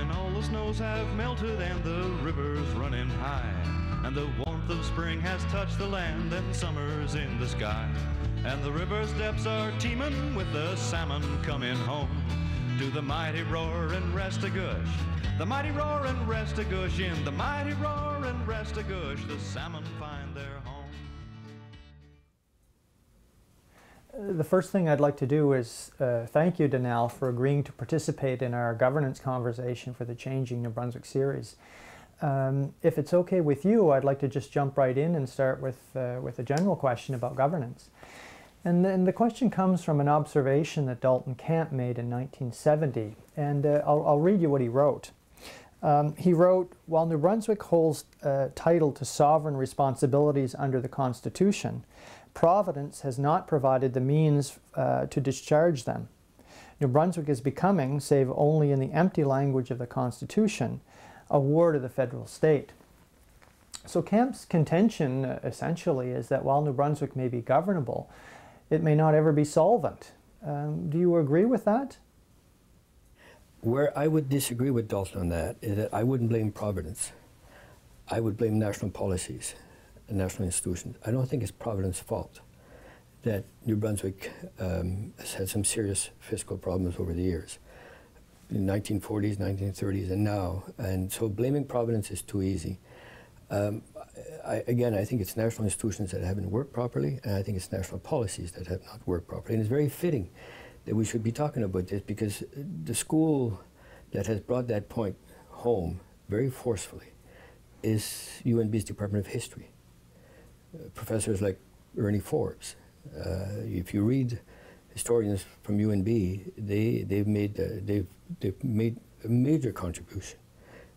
when all the snows have melted and the river's running high, and the warmth of spring has touched the land and summer's in the sky, and the river's depths are teeming with the salmon coming home to the mighty roar and Restigouche. The mighty roar and Restigouche in the mighty roar and Restigouche. The salmon find The first thing I'd like to do is uh, thank you, Donald, for agreeing to participate in our governance conversation for the Changing New Brunswick series. Um, if it's okay with you, I'd like to just jump right in and start with, uh, with a general question about governance. And then the question comes from an observation that Dalton Camp made in 1970, and uh, I'll, I'll, read you what he wrote. Um, he wrote, while New Brunswick holds uh, title to sovereign responsibilities under the Constitution, Providence has not provided the means uh, to discharge them. New Brunswick is becoming, save only in the empty language of the Constitution, a ward of the federal state. So Camp's contention, uh, essentially, is that while New Brunswick may be governable, it may not ever be solvent. Um, do you agree with that? Where I would disagree with Dalton on that is that I wouldn't blame Providence. I would blame national policies national institutions. I don't think it's Providence's fault that New Brunswick um, has had some serious fiscal problems over the years, in 1940s, 1930s, and now. And so blaming Providence is too easy. Um, I, again, I think it's national institutions that haven't worked properly, and I think it's national policies that have not worked properly. And it's very fitting that we should be talking about this because the school that has brought that point home very forcefully is UNB's Department of History professors like Ernie Forbes. Uh, if you read historians from UNB, they, they've, made, uh, they've, they've made a major contribution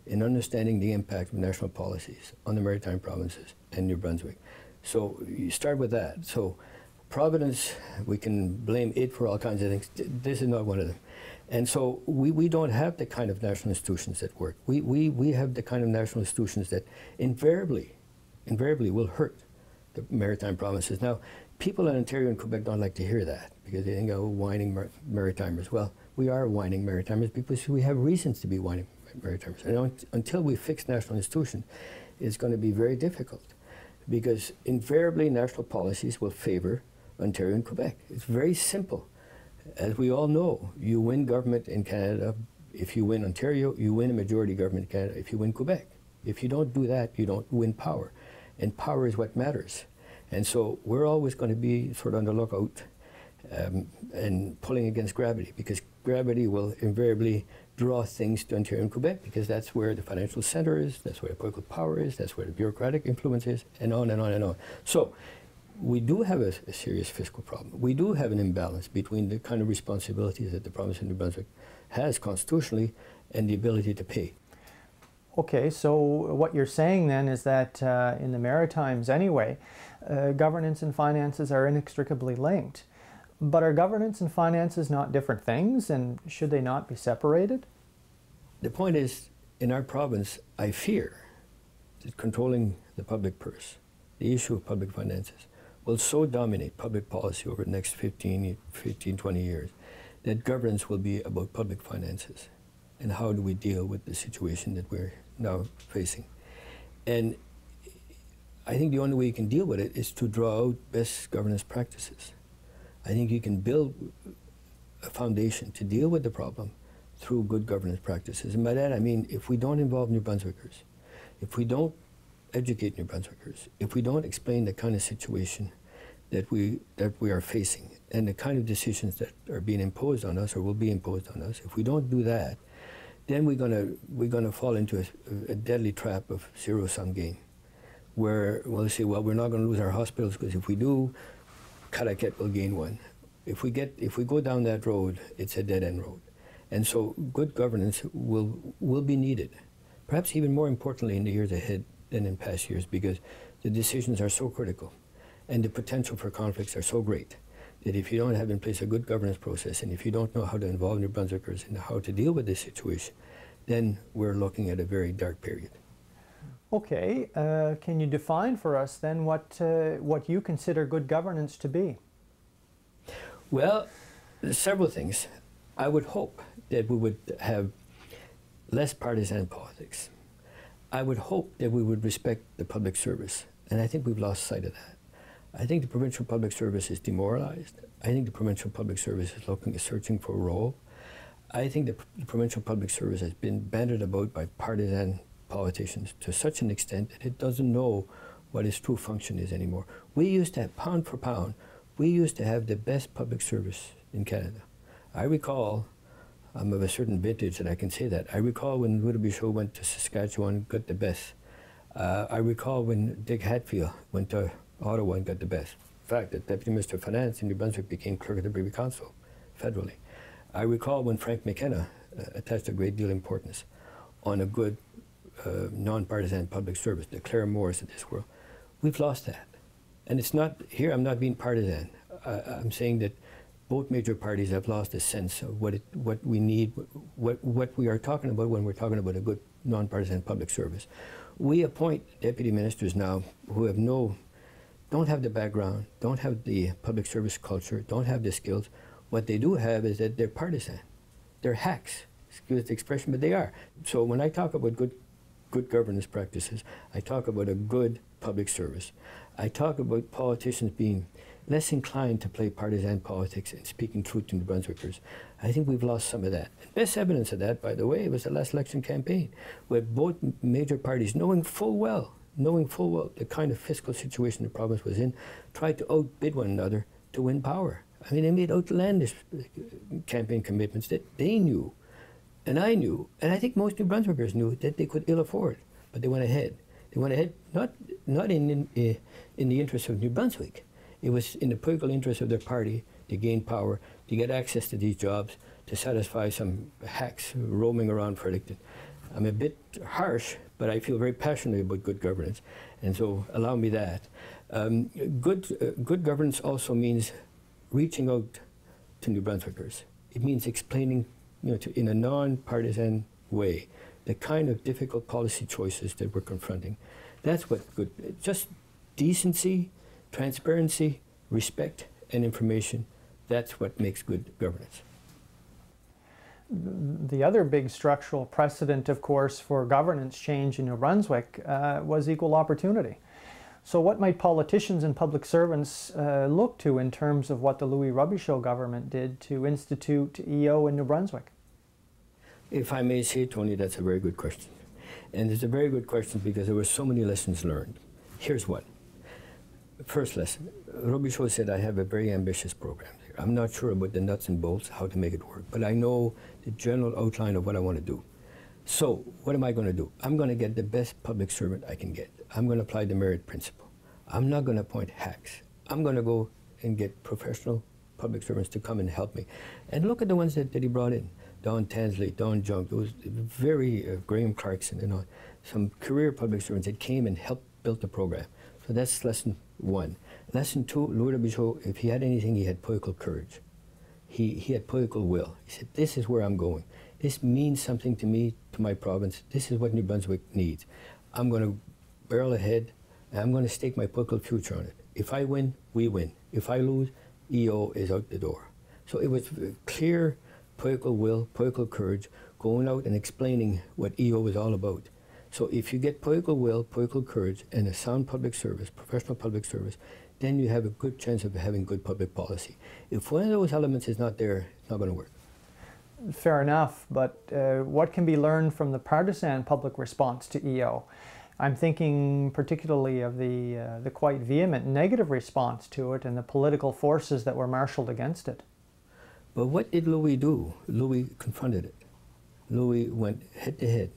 in understanding the impact of national policies on the maritime provinces and New Brunswick. So you start with that. So Providence, we can blame it for all kinds of things. This is not one of them. And so we, we don't have the kind of national institutions that work. We, we, we have the kind of national institutions that invariably, invariably will hurt the maritime provinces. Now, people in Ontario and Quebec don't like to hear that because they think, oh, whining mar maritimers. Well, we are whining maritimers because we have reasons to be whining maritimers. And until we fix national institutions, it's going to be very difficult because invariably national policies will favor Ontario and Quebec. It's very simple. As we all know, you win government in Canada. If you win Ontario, you win a majority government in Canada. If you win Quebec, if you don't do that, you don't win power and power is what matters. And so we're always going to be sort of on the lookout um, and pulling against gravity because gravity will invariably draw things to Ontario and Quebec because that's where the financial center is, that's where the political power is, that's where the bureaucratic influence is, and on and on and on. So we do have a, a serious fiscal problem. We do have an imbalance between the kind of responsibilities that the province of New Brunswick has constitutionally and the ability to pay. Okay, so what you're saying then is that uh, in the Maritimes anyway, uh, governance and finances are inextricably linked. But are governance and finances not different things and should they not be separated? The point is, in our province, I fear that controlling the public purse, the issue of public finances, will so dominate public policy over the next 15, 15 20 years that governance will be about public finances and how do we deal with the situation that we're now facing. And I think the only way you can deal with it is to draw out best governance practices. I think you can build a foundation to deal with the problem through good governance practices. And by that I mean if we don't involve New Brunswickers, if we don't educate New Brunswickers, if we don't explain the kind of situation that we that we are facing and the kind of decisions that are being imposed on us or will be imposed on us, if we don't do that, then we're gonna we're gonna fall into a, a deadly trap of zero sum game, where we'll say, well, we're not gonna lose our hospitals because if we do, Caraquet will gain one. If we get if we go down that road, it's a dead end road, and so good governance will will be needed, perhaps even more importantly in the years ahead than in past years because the decisions are so critical, and the potential for conflicts are so great that if you don't have in place a good governance process and if you don't know how to involve New Brunswickers and how to deal with this situation, then we're looking at a very dark period. Okay, uh, can you define for us then what, uh, what you consider good governance to be? Well, several things. I would hope that we would have less partisan politics. I would hope that we would respect the public service, and I think we've lost sight of that. I think the provincial public service is demoralized. I think the provincial public service is looking, searching for a role. I think the, the provincial public service has been banded about by partisan politicians to such an extent that it doesn't know what its true function is anymore. We used to have, pound for pound, we used to have the best public service in Canada. I recall, I'm of a certain vintage and I can say that. I recall when Louis went to Saskatchewan, got the best. Uh, I recall when Dick Hatfield went to Ottawa and got the best. In fact, the Deputy Minister of Finance in New Brunswick became clerk of the Privy Council federally. I recall when Frank McKenna uh, attached a great deal of importance on a good uh, non-partisan public service, the Claire Moores of this world. We've lost that. And it's not, here I'm not being partisan. I, I'm saying that both major parties have lost a sense of what, it, what we need, what, what we are talking about when we're talking about a good non-partisan public service. We appoint deputy ministers now who have no, don't have the background, don't have the public service culture, don't have the skills. What they do have is that they're partisan. They're hacks, excuse the expression, but they are. So when I talk about good, good governance practices, I talk about a good public service. I talk about politicians being less inclined to play partisan politics and speaking truth to New Brunswickers. I think we've lost some of that. Best evidence of that, by the way, was the last election campaign, where both major parties, knowing full well, knowing full well the kind of fiscal situation the province was in, tried to outbid one another to win power. I mean, they made outlandish uh, campaign commitments that they knew, and I knew, and I think most New Brunswickers knew that they could ill afford, but they went ahead. They went ahead not not in in, uh, in the interest of New Brunswick, it was in the political interest of their party to gain power, to get access to these jobs, to satisfy some hacks roaming around for Fredericton. I'm a bit harsh, but I feel very passionately about good governance, and so allow me that. Um, good, uh, good governance also means reaching out to New Brunswickers. It means explaining, you know, to, in a non-partisan way, the kind of difficult policy choices that we're confronting. That's what good. Just decency, transparency, respect, and information. That's what makes good governance. The other big structural precedent, of course, for governance change in New Brunswick uh, was equal opportunity. So, what might politicians and public servants uh, look to in terms of what the Louis Robichaud government did to institute EO in New Brunswick? If I may say, Tony, that's a very good question. And it's a very good question because there were so many lessons learned. Here's one. First lesson, Robichaud said I have a very ambitious program. I'm not sure about the nuts and bolts, how to make it work, but I know the general outline of what I want to do. So, what am I going to do? I'm going to get the best public servant I can get. I'm going to apply the merit principle. I'm not going to appoint hacks. I'm going to go and get professional public servants to come and help me. And look at the ones that, that he brought in. Don Tansley, Don Junk, those very, uh, Graham Clarkson, know, some career public servants that came and helped build the program. So that's lesson one. Lesson two, Louis Robichaud, if he had anything, he had political courage. He, he had political will. He said, this is where I'm going. This means something to me, to my province. This is what New Brunswick needs. I'm going to barrel ahead, and I'm going to stake my political future on it. If I win, we win. If I lose, EO is out the door. So it was clear political will, political courage, going out and explaining what EO was all about. So if you get political will, political courage, and a sound public service, professional public service, then you have a good chance of having good public policy. If one of those elements is not there, it's not going to work. Fair enough, but uh, what can be learned from the partisan public response to EO? I'm thinking particularly of the, uh, the quite vehement negative response to it and the political forces that were marshaled against it. But what did Louis do? Louis confronted it. Louis went head to head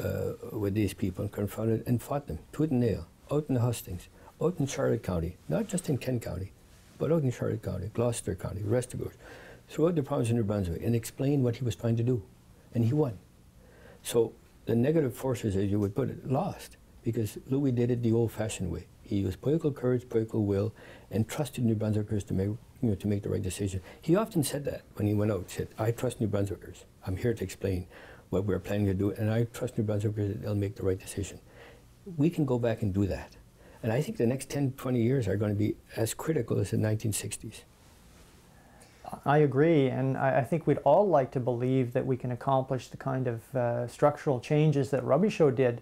uh, with these people and confronted and fought them tooth and nail out in the hustings, out in Charlotte County, not just in Kent County, but out in Charlotte County, Gloucester County, Restigouche, throughout the province of New Brunswick, and explained what he was trying to do, and he won. So the negative forces, as you would put it, lost because Louis did it the old-fashioned way. He used political courage, political will, and trusted New Brunswickers to make, you know, to make the right decision. He often said that when he went out. Said, "I trust New Brunswickers. I'm here to explain what we're planning to do, and I trust New Brunswickers that they'll make the right decision. We can go back and do that. And I think the next 10, 20 years are going to be as critical as the 1960s. I agree, and I, I, think we'd all like to believe that we can accomplish the kind of uh, structural changes that Robichaud did.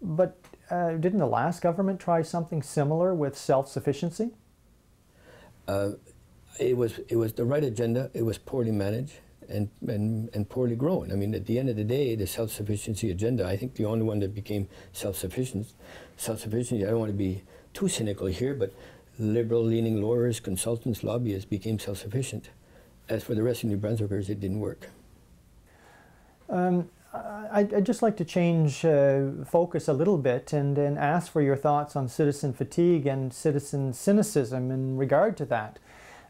But uh, didn't the last government try something similar with self-sufficiency? Uh, it was it was the right agenda. It was poorly managed and, and, and poorly grown. I mean, at the end of the day, the self-sufficiency agenda. I think the only one that became self-sufficient, self-sufficiency. I don't want to be too cynical here, but liberal-leaning lawyers, consultants, lobbyists became self-sufficient. As for the rest of New Brunswickers, it didn't work. Um, I'd, I'd, just like to change uh, focus a little bit and, and ask for your thoughts on citizen fatigue and citizen cynicism in regard to that.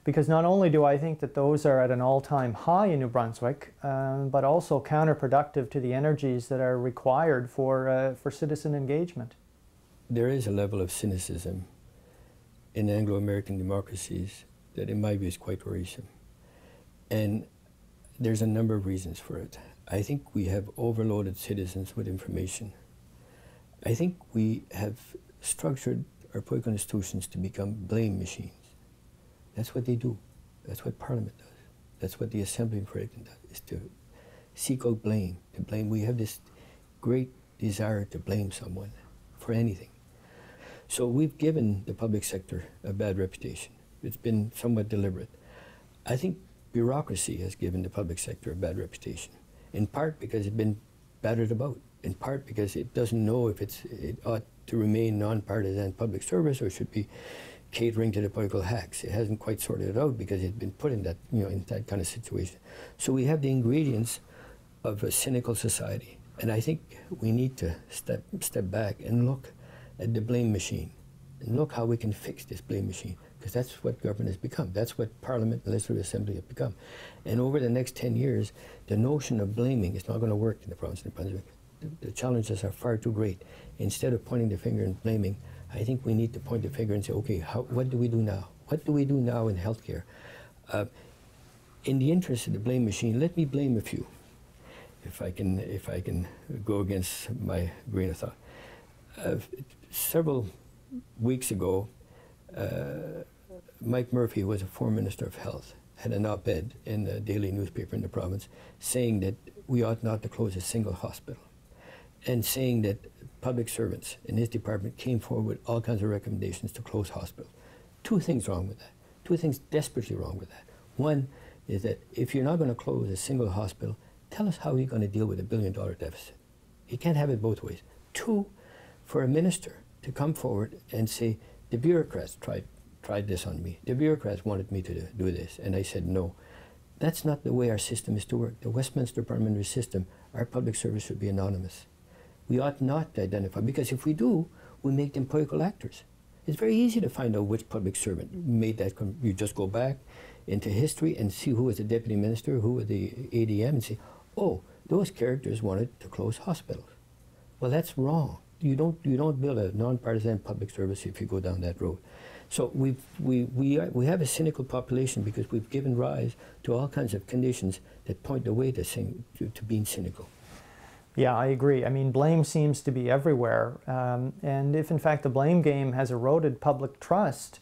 Because not only do I think that those are at an all-time high in New Brunswick, um, but also counterproductive to the energies that are required for, uh, for citizen engagement. There is a level of cynicism in Anglo-American democracies that in my view is quite worrisome. And there's a number of reasons for it. I think we have overloaded citizens with information. I think we have structured our political institutions to become blame machines. That's what they do. That's what Parliament does. That's what the Assembly in Fredericton does, is to seek out blame, to blame. We have this great desire to blame someone for anything. So we've given the public sector a bad reputation. It's been somewhat deliberate. I think bureaucracy has given the public sector a bad reputation in part because it's been battered about, in part because it doesn't know if it's, it ought to remain nonpartisan public service or should be catering to the political hacks. It hasn't quite sorted it out because it's been put in that, you know, in that kind of situation. So we have the ingredients of a cynical society. And I think we need to step, step back and look at the blame machine and look how we can fix this blame machine because that's what government has become. That's what Parliament and Legislative Assembly have become. And over the next 10 years, the notion of blaming is not going to work in the province of New Brunswick. The, the challenges are far too great. Instead of pointing the finger and blaming, I think we need to point the finger and say, okay, how, what do we do now? What do we do now in healthcare? Uh, in the interest of the blame machine, let me blame a few, if I can, if I can go against my grain of thought. Uh, several weeks ago, uh, Mike Murphy, was a former Minister of Health, had an op-ed in the daily newspaper in the province saying that we ought not to close a single hospital and saying that public servants in his department came forward with all kinds of recommendations to close hospitals. Two things wrong with that. Two things desperately wrong with that. One is that if you're not going to close a single hospital, tell us how you're going to deal with a billion dollar deficit. You can't have it both ways. Two, for a minister to come forward and say, the bureaucrats tried tried this on me. The bureaucrats wanted me to do this, and I said no. That's not the way our system is to work. The Westminster parliamentary system, our public service should be anonymous. We ought not to identify, because if we do, we make them political actors. It's very easy to find out which public servant made that. You just go back into history and see who was the deputy minister, who was the ADM, and say, oh, those characters wanted to close hospitals. Well, that's wrong. You don't, you don't build a nonpartisan public service if you go down that road. So we we, we, we have a cynical population because we've given rise to all kinds of conditions that point the way to, to, to being cynical. Yeah, I agree. I mean, blame seems to be everywhere. Um, and if in fact the blame game has eroded public trust,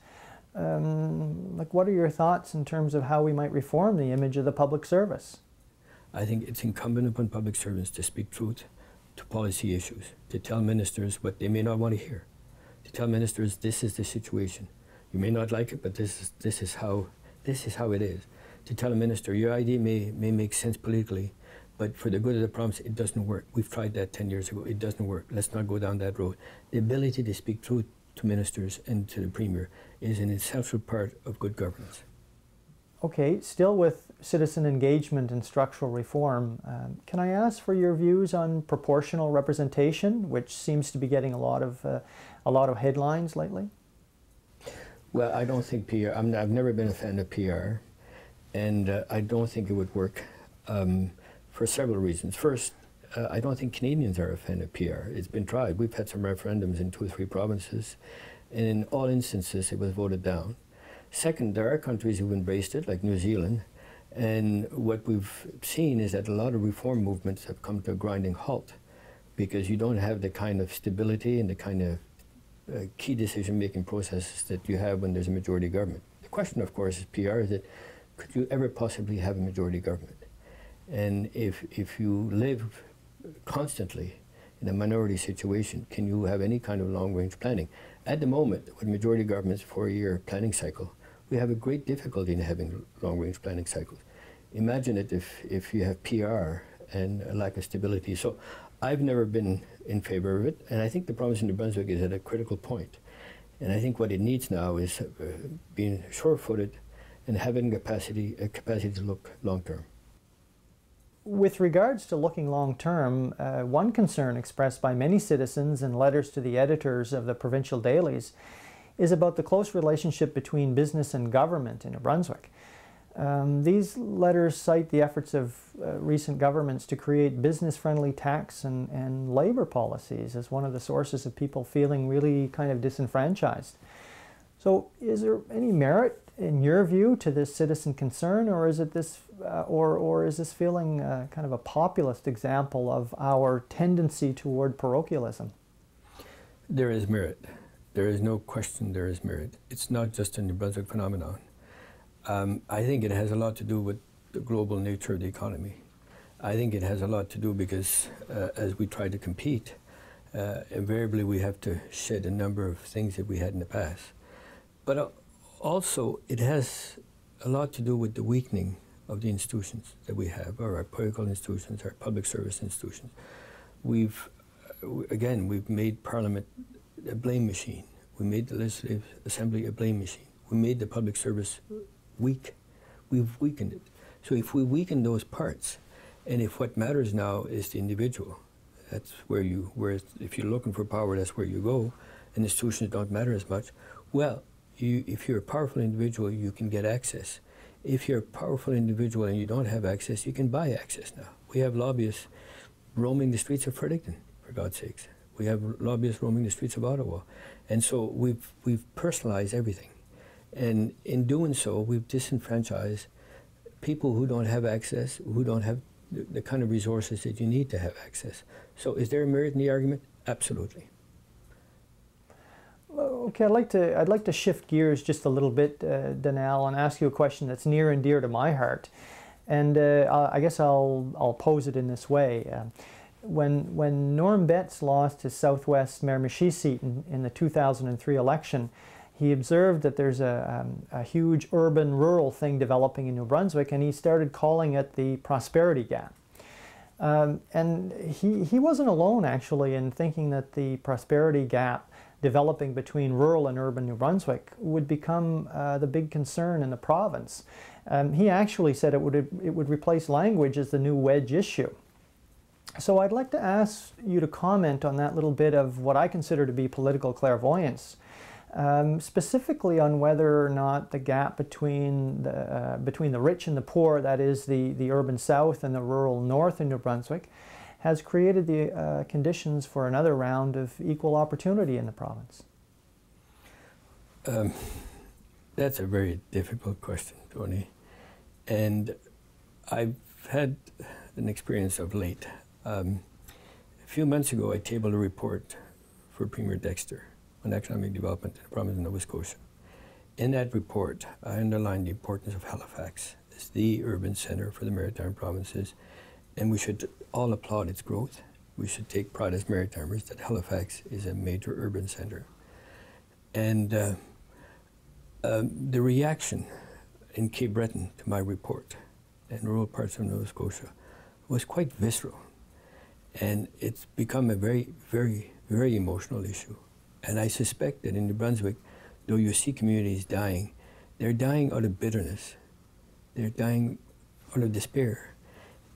um, like what are your thoughts in terms of how we might reform the image of the public service? I think it's incumbent upon public servants to speak truth to policy issues, to tell ministers what they may not want to hear, to tell ministers this is the situation. You may not like it, but this is, this is, how, this is how it is. To tell a minister, your idea may, may make sense politically, but for the good of the province, it doesn't work. We've tried that 10 years ago. It doesn't work. Let's not go down that road. The ability to speak truth to ministers and to the Premier is an essential part of good governance. Okay, still with citizen engagement and structural reform, um, can I ask for your views on proportional representation, which seems to be getting a lot of, uh, a lot of headlines lately? Well, I don't think PR, i have never been a fan of PR, and uh, I don't think it would work um, for several reasons. First, uh, I don't think Canadians are a fan of PR. It's been tried. We've had some referendums in two or three provinces, and in all instances it was voted down. Second, there are countries who've embraced it, like New Zealand, and what we've seen is that a lot of reform movements have come to a grinding halt because you don't have the kind of stability and the kind of uh, key decision-making processes that you have when there's a majority government. The question, of course, is PR is that could you ever possibly have a majority government? And if, if you live constantly in a minority situation, can you have any kind of long range planning? At the moment, with majority government's four year planning cycle, we have a great difficulty in having long range planning cycles. Imagine it if, if you have PR and a lack of stability. So I've never been in favor of it, and I think the province of New Brunswick is at a critical point. And I think what it needs now is uh, being sure footed and having capacity, a capacity to look long term. With regards to looking long term, uh, one concern expressed by many citizens in letters to the editors of the provincial dailies is about the close relationship between business and government in New Brunswick. Um, these letters cite the efforts of uh, recent governments to create business friendly tax and, and labor policies as one of the sources of people feeling really kind of disenfranchised. So, is there any merit in your view, to this citizen concern, or is it this, uh, or or is this feeling uh, kind of a populist example of our tendency toward parochialism? There is merit. There is no question. There is merit. It's not just a New Brunswick phenomenon. Um, I think it has a lot to do with the global nature of the economy. I think it has a lot to do because uh, as we try to compete, uh, invariably we have to shed a number of things that we had in the past. But uh, also, it has a lot to do with the weakening of the institutions that we have, our political institutions, our public service institutions. We've, uh, again, we've made Parliament a blame machine. We made the Legislative Assembly a blame machine. We made the public service weak. We've weakened it. So if we weaken those parts, and if what matters now is the individual, that's where you, where if you're looking for power, that's where you go, and institutions don't matter as much, well, you, if you're a powerful individual, you can get access. If you're a powerful individual and you don't have access, you can buy access now. We have lobbyists roaming the streets of Fredericton, for God's sakes. We have lobbyists roaming the streets of Ottawa. And so we've, we've personalized everything. And in doing so, we've disenfranchised people who don't have access, who don't have the, the kind of resources that you need to have access. So is there a merit in the argument? Absolutely. Okay, I'd like to I'd like to shift gears just a little bit, uh, Donald, and ask you a question that's near and dear to my heart, and uh, I guess I'll I'll pose it in this way. Uh, when when Norm Betts lost his Southwest Miramichi seat in, in the 2003 election, he observed that there's a, um, a huge urban-rural thing developing in New Brunswick, and he started calling it the prosperity gap. Um, and he, he wasn't alone actually in thinking that the prosperity gap developing between rural and urban New Brunswick would become uh, the big concern in the province. Um, he actually said it would, it would replace language as the new wedge issue. So I'd like to ask you to comment on that little bit of what I consider to be political clairvoyance. Um, specifically on whether or not the gap between the, uh, between the rich and the poor, that is the, the urban south and the rural north in New Brunswick, has created the uh, conditions for another round of equal opportunity in the province? Um, that's a very difficult question, Tony. And I've had an experience of late. Um, a few months ago, I tabled a report for Premier Dexter on economic development in the province of Nova Scotia. In that report, I underlined the importance of Halifax as the urban center for the maritime provinces and we should all applaud its growth. We should take pride as Maritimers that Halifax is a major urban center. And uh, uh, the reaction in Cape Breton to my report and rural parts of Nova Scotia was quite visceral. And it's become a very, very, very emotional issue. And I suspect that in New Brunswick, though you see communities dying, they're dying out of bitterness. They're dying out of despair.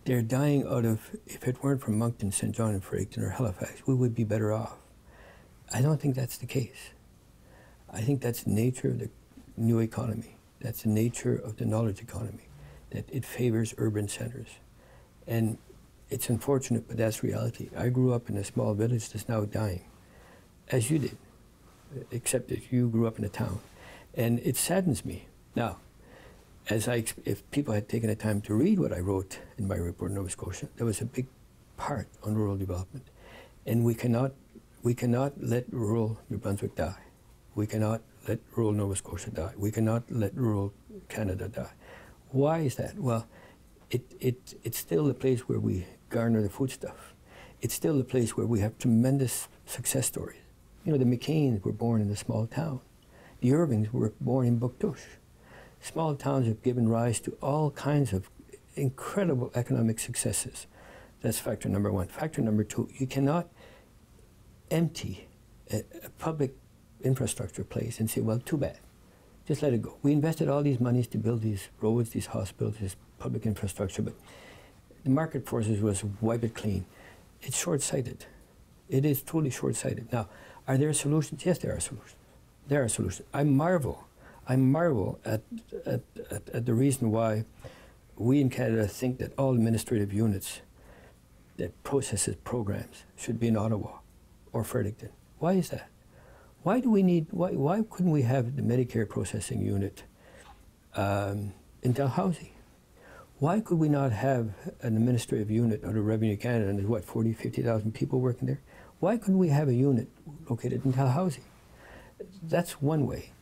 They're dying out of, if it weren't for Moncton, Saint John, and Fredericton, or Halifax, we would be better off. I don't think that's the case. I think that's the nature of the new economy. That's the nature of the knowledge economy, that it favors urban centers. And it's unfortunate, but that's reality. I grew up in a small village that's now dying, as you did, except that you grew up in a town. And it saddens me. Now, as I, if people had taken the time to read what I wrote in my report in Nova Scotia, there was a big part on rural development. And we cannot, we cannot let rural New Brunswick die. We cannot let rural Nova Scotia die. We cannot let rural Canada die. Why is that? Well, it, it, it's still the place where we garner the foodstuff. It's still the place where we have tremendous success stories. You know, the McCains were born in a small town. The Irvings were born in Bouctouche. Small towns have given rise to all kinds of incredible economic successes. That's factor number one. Factor number two, you cannot empty a, a public infrastructure place and say, well, too bad. Just let it go. We invested all these monies to build these roads, these hospitals, this public infrastructure, but the market forces was wipe it clean. It's short-sighted. It is totally short-sighted. Now, are there solutions? Yes, there are solutions. There are solutions. I marvel, I marvel at, at, at, at the reason why we in Canada think that all administrative units that processes programs should be in Ottawa or Fredericton. Why is that? Why do we need, why, why couldn't we have the Medicare processing unit um, in Dalhousie? Why could we not have an administrative unit under Revenue Canada and there's what, 40, 50,000 people working there? Why couldn't we have a unit located in Dalhousie? That's one way.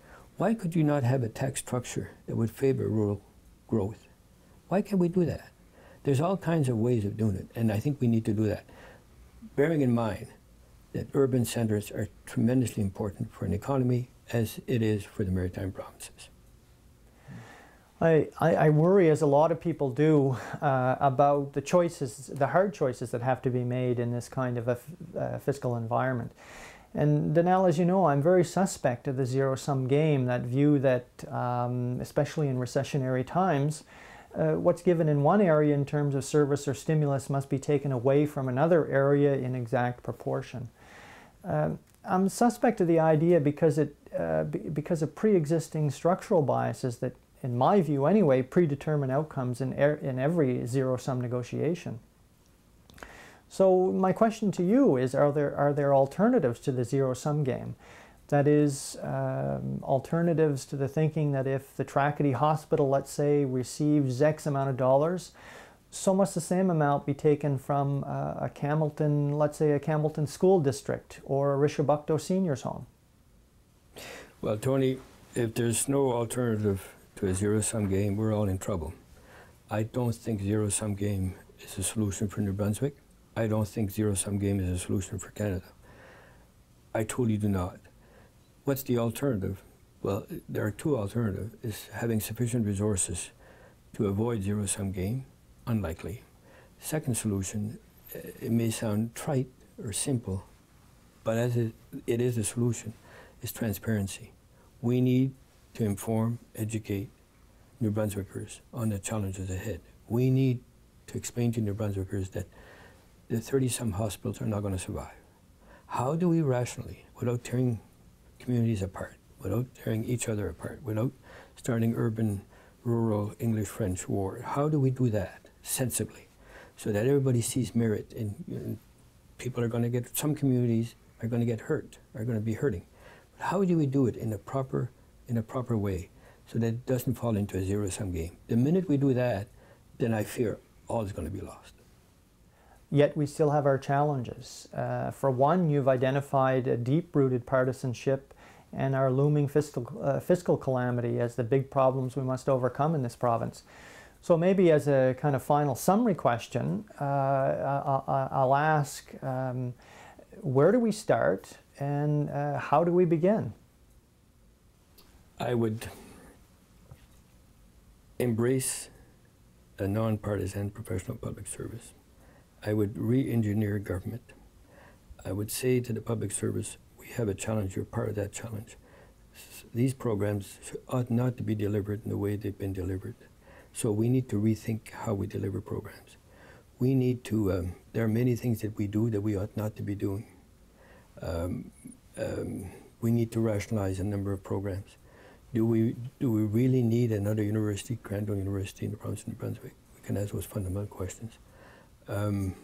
Why could you not have a tax structure that would favor rural growth? Why can't we do that? There's all kinds of ways of doing it, and I think we need to do that. Bearing in mind that urban centers are tremendously important for an economy as it is for the maritime provinces. I, I, worry, as a lot of people do, uh, about the choices, the hard choices that have to be made in this kind of a uh, fiscal environment. And Donald, as you know, I'm very suspect of the zero-sum game, that view that, um, especially in recessionary times, uh, what's given in one area in terms of service or stimulus must be taken away from another area in exact proportion. Uh, I'm suspect of the idea because it uh, because of pre-existing structural biases that, in my view anyway, predetermine outcomes in, er in every zero-sum negotiation. So my question to you is, are there, are there alternatives to the zero-sum game? That is, um, alternatives to the thinking that if the Tracadie Hospital, let's say, receives X amount of dollars, so must the same amount be taken from uh, a Campbellton, let's say a Campbellton school district or a Richibucto seniors home? Well, Tony, if there's no alternative to a zero-sum game, we're all in trouble. I don't think zero-sum game is a solution for New Brunswick. I don't think zero-sum game is a solution for Canada. I totally do not. What's the alternative? Well, there are two alternatives. Is having sufficient resources to avoid zero-sum game unlikely. Second solution, uh, it may sound trite or simple, but as it, it is a solution, is transparency. We need to inform, educate New Brunswickers on the challenges ahead. We need to explain to New Brunswickers that the 30-some hospitals are not going to survive. How do we rationally, without tearing communities apart, without tearing each other apart, without starting urban, rural, English-French war, how do we do that? sensibly so that everybody sees merit know, people are going to get some communities are going to get hurt are going to be hurting but how do we do it in a proper in a proper way so that it doesn't fall into a zero sum game the minute we do that then i fear all is going to be lost Yet we still have our challenges. Uh, for one, you've identified a deep-rooted partisanship and our looming fiscal, uh, fiscal calamity as the big problems we must overcome in this province. So maybe as a kind of final summary question, uh, I'll ask, um, where do we start and uh, how do we begin? I would embrace a nonpartisan professional public service. I would re-engineer government. I would say to the public service, we have a challenge, you're part of that challenge. These programs ought not to be delivered in the way they've been delivered. So we need to rethink how we deliver programs. We need to, um, there are many things that we do that we ought not to be doing. Um, um, we need to rationalize a number of programs. Do we, do we really need another university, Crandall University in the province of New Brunswick? We can ask those fundamental questions. Um,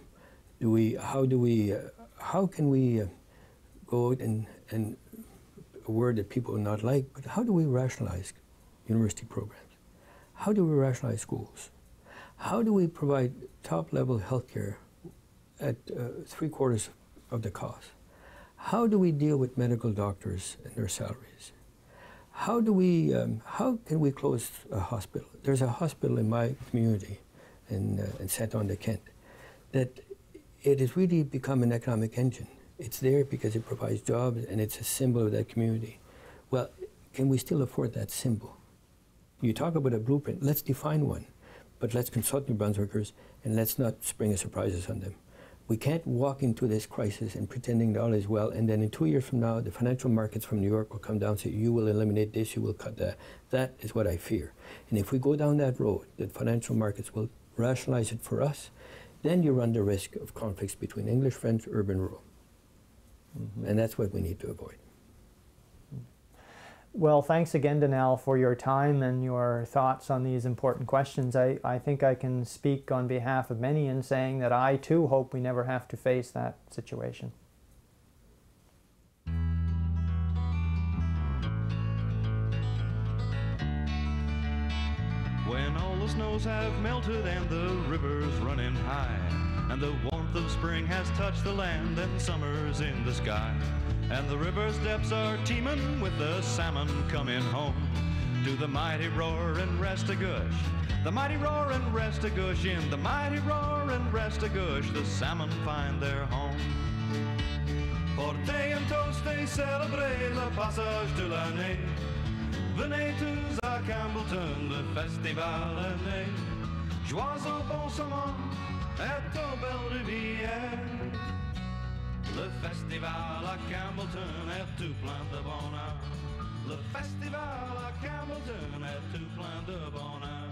do we, how do we, uh, how can we uh, go out and, and a word that people will not like, but how do we rationalize university programs? How do we rationalize schools? How do we provide top-level health care at uh, three quarters of the cost? How do we deal with medical doctors and their salaries? how do we, um, how can we close a hospital? There's a hospital in my community in, uh, in Sainte-Anne-de-Kent that it has really become an economic engine. It's there because it provides jobs and it's a symbol of that community. Well, can we still afford that symbol? You talk about a blueprint, let's define one, but let's consult New Brunswickers and let's not spring a surprises on them. We can't walk into this crisis and pretending that all is well, and then in two years from now, the financial markets from New York will come down and say, you will eliminate this, you will cut that. That is what I fear. And if we go down that road, that financial markets will rationalize it for us, then you run the risk of conflicts between English, French, urban, rural. Mm-hmm. And that's what we need to avoid. Well, thanks again, Donald, for your time and your thoughts on these important questions. I, I think I can speak on behalf of many in saying that I too hope we never have to face that situation. When all the snows have melted and the rivers running high, and the warmth of spring has touched the land and summer's in the sky. And the river's depths are teeming with the salmon coming home to the mighty roar and Restigouche. The mighty roar and Restigouche, in the mighty roar and Restigouche, the salmon find their home. Portez and toast they celebrate le passage de l'année. Venez tous Campbellton, le festival est né. Joie au bon saumon et aux belles rivières. Le festival à Campbellton est tout plein de bonheur. Le festival à Campbellton est tout plein de bonheur.